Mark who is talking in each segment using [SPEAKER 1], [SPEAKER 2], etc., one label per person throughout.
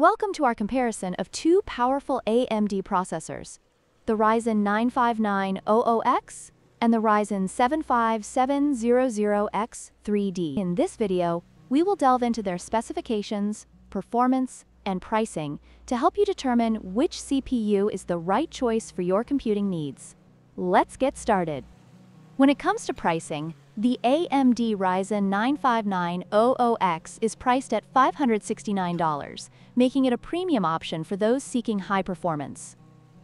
[SPEAKER 1] Welcome to our comparison of two powerful AMD processors, the Ryzen 9 5900X and the Ryzen 75700X 3D. In this video, we will delve into their specifications, performance, and pricing to help you determine which CPU is the right choice for your computing needs. Let's get started. When it comes to pricing, the AMD Ryzen 9 5900X is priced at $569, making it a premium option for those seeking high performance.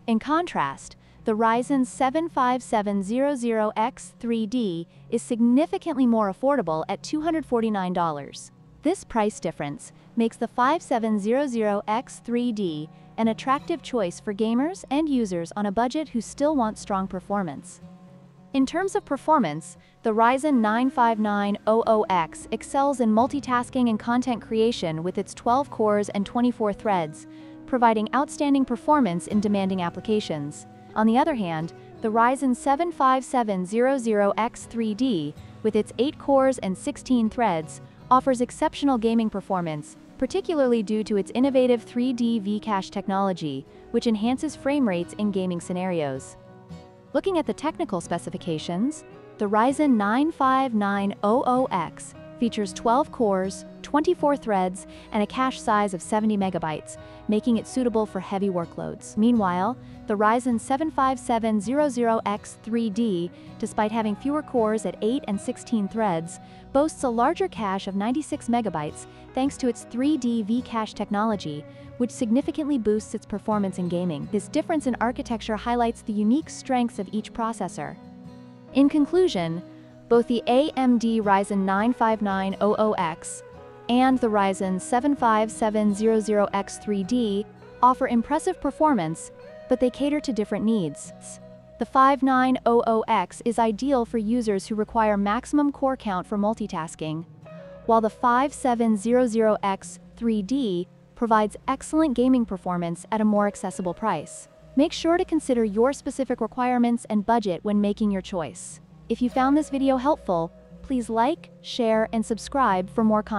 [SPEAKER 1] In contrast, the Ryzen 75700X 3D is significantly more affordable at $249. This price difference makes the 5700X 3D an attractive choice for gamers and users on a budget who still want strong performance. In terms of performance, the Ryzen 9 5900X excels in multitasking and content creation with its 12 cores and 24 threads, providing outstanding performance in demanding applications. On the other hand, the Ryzen 75700X 3D, with its 8 cores and 16 threads, offers exceptional gaming performance, particularly due to its innovative 3D V-Cache technology, which enhances frame rates in gaming scenarios. Looking at the technical specifications, the Ryzen 95900X features 12 cores, 24 threads, and a cache size of 70 megabytes, making it suitable for heavy workloads. Meanwhile, the Ryzen 7 5700X 3D, despite having fewer cores at 8 and 16 threads, boasts a larger cache of 96 megabytes thanks to its 3D V-Cache technology, which significantly boosts its performance in gaming. This difference in architecture highlights the unique strengths of each processor. In conclusion, both the AMD Ryzen 9 5900X and the Ryzen 75700X 3D offer impressive performance, but they cater to different needs. The 5900X is ideal for users who require maximum core count for multitasking, while the 5700X 3D provides excellent gaming performance at a more accessible price. Make sure to consider your specific requirements and budget when making your choice. If you found this video helpful, please like, share, and subscribe for more content.